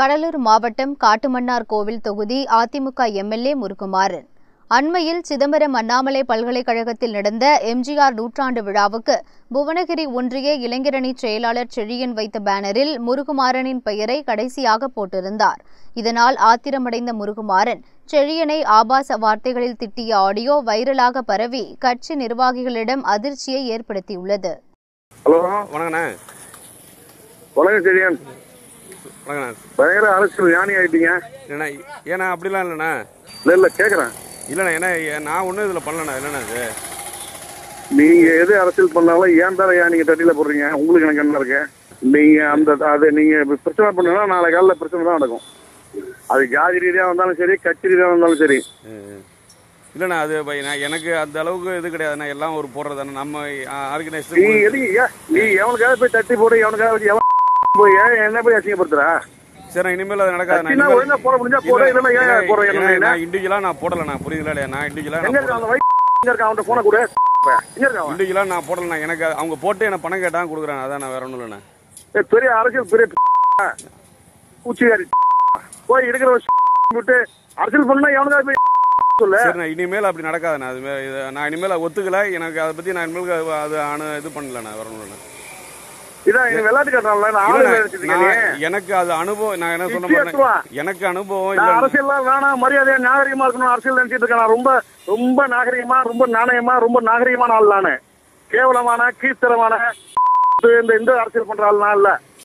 கடலூர் மாவட்டம் காட்டுமன்னார் கோவில் தொகுதி அதிமுக எம்எல்ஏ முருகுமாறன். அண்மையில் சிதம்பரம் அண்ணாமலை பல்கலைக்கழகத்தில் நடந்த எம்ஜிஆர் நூற்றாண்டு விழாவுக்கு புவனகிரி ஒன்றிய இளைஞரணி செயலாளர் செழியன் வைத்த பேனரில் முருகுமாறனின் பெயரை கடைசியாக போட்டிருந்தார். இதனால் ஆத்திரமடைந்த முருகுமாறன் செழியனை ஆபாச வார்த்தைகளில் திட்டிய ஆடியோ வைரலாக பரவி கட்சி நிர்வாகிகளிடம் அதிர்ச்சியை ஏற்படுத்தியுள்ளது. வணக்கண்ணே பயங்கர அரசியல் ஞானி ஆயிட்டீங்க? ஏண்ணா ஏண்ணா அப்படிலாம் இல்லைண்ணா. இல்ல இல்ல கேக்குறேன். இல்லைண்ணா ஏன்னா நான் ஒன்றும் இதில் பண்ணலண்ணா இல்லைண்ணா இது. நீங்க எது அரசியல் பண்ணாலும் ஏன் தர ஏன் நீங்க தட்டியில போடுறீங்க? உங்களுக்கு எனக்கு என்ன இருக்கு? நீங்க அந்த அது நீங்க பிரச்சனை பண்ணீங்கன்னா நாளை காலைல பிரச்சனை தான் நடக்கும். அது ஜாதி ரீதியா வந்தாலும் சரி கட்சி ரீதியா வந்தாலும் சரி. இல்லைண்ணா அது நான் எனக்கு அந்த அளவுக்கு இது கிடையாதுண்ணா எல்லாம் ஒரு போடுறதாண்ணா நம்ம நீ ஆர்கனைஸ் எதுக்கு ஏன் நீ எவனுக்காவது போய் தட்டி போடு எவனுக்காவது எவன் போய் ஏன் என்ன போய் அசிங்கப்படுத்துற? சரி இனிமேல் அது நடக்காது. ஒழுங்கா போட முடிஞ்சா போட இல்லைன்னா ஏன் போற நான் இண்டிவிஜுவலாக நான் போடலைண்ணா புரியுதுல இல்லையா? நான் எங்க இண்டிவிஜுவலாக இருக்கான் அந்த எங்க இருக்கான்? போன கூட. எங்க இருக்கான் அவன்? இண்டிவிஜுவலாக நான் எனக்கு அவங்க போட்டு எனக்கு பணம் கேட்டாங்க கொடுக்குறேன். அதான் நான் வேற ஒன்றும் இல்லைண்ணா. பெரிய அரசியல் பெரிய பூச்சிகாரி போய் இருக்கிற விட்டு அரசியல் பண்ணா எவனுக்காவது போய் சொல்லு. இனிமேல் அப்படி நடக்காதுண்ணா. அது நான் இனிமேல் ஒத்துக்கல. எனக்கு அதை பற்றி நான் இனிமேல் அது இது பண்ணலண்ணா. நான் எனக்கு அது அனுபவம் நான் என்ன சொன்ன? எனக்கு அனுபவம் அரசியல்லாம் வேணாம் மரியாதையா நாகரிகமா இருக்கணும் அரசியல் நினைச்சிட்டு இருக்கேன். ரொம்ப ரொம்ப நாகரிகமா ரொம்ப நாணயமா ரொம்ப நாகரிகமான ஆள் நானு. கேவலமான கீழ்த்தரமான இந்த இந்த அரசியல் பண்ற ஆள் நான் இல்ல.